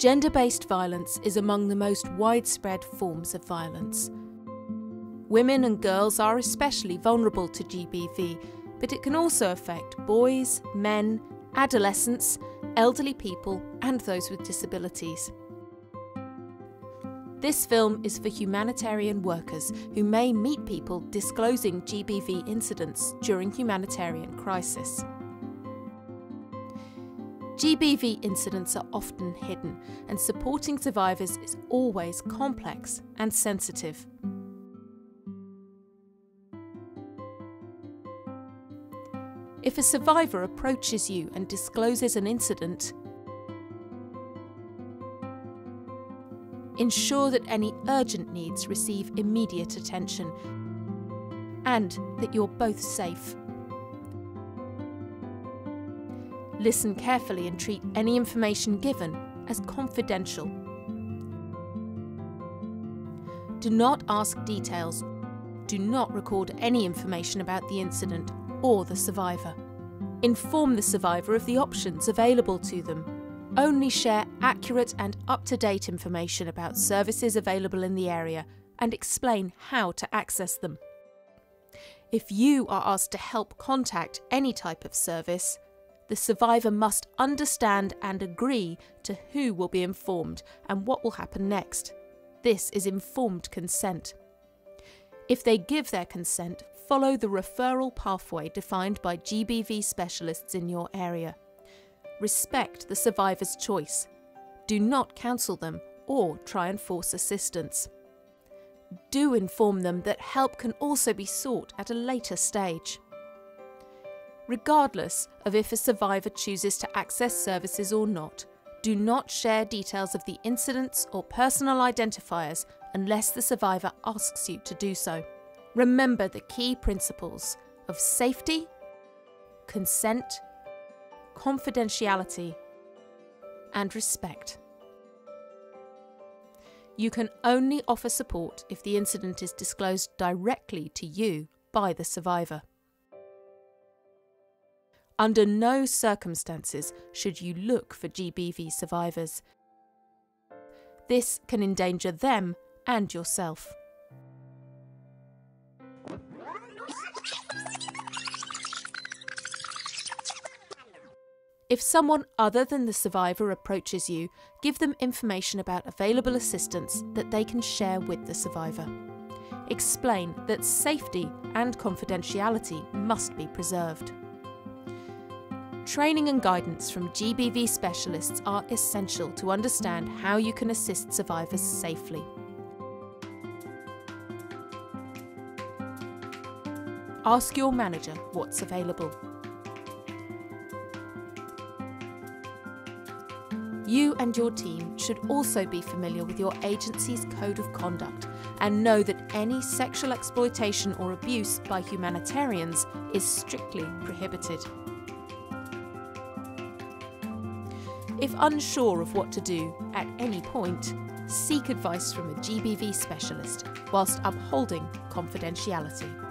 Gender based violence is among the most widespread forms of violence. Women and girls are especially vulnerable to GBV, but it can also affect boys, men, adolescents, elderly people, and those with disabilities. This film is for humanitarian workers who may meet people disclosing GBV incidents during humanitarian crisis. GBV incidents are often hidden, and supporting survivors is always complex and sensitive. If a survivor approaches you and discloses an incident, ensure that any urgent needs receive immediate attention and that you're both safe. Listen carefully and treat any information given as confidential. Do not ask details. Do not record any information about the incident or the survivor. Inform the survivor of the options available to them. Only share accurate and up to date information about services available in the area and explain how to access them. If you are asked to help contact any type of service, the survivor must understand and agree to who will be informed and what will happen next. This is informed consent. If they give their consent, follow the referral pathway defined by GBV specialists in your area. Respect the survivor's choice. Do not counsel them or try and force assistance. Do inform them that help can also be sought at a later stage regardless of if a survivor chooses to access services or not. Do not share details of the incidents or personal identifiers unless the survivor asks you to do so. Remember the key principles of safety, consent, confidentiality, and respect. You can only offer support if the incident is disclosed directly to you by the survivor. Under no circumstances should you look for GBV survivors. This can endanger them and yourself. If someone other than the survivor approaches you, give them information about available assistance that they can share with the survivor. Explain that safety and confidentiality must be preserved. Training and guidance from GBV specialists are essential to understand how you can assist survivors safely. Ask your manager what's available. You and your team should also be familiar with your agency's code of conduct and know that any sexual exploitation or abuse by humanitarians is strictly prohibited. If unsure of what to do at any point, seek advice from a GBV specialist whilst upholding confidentiality.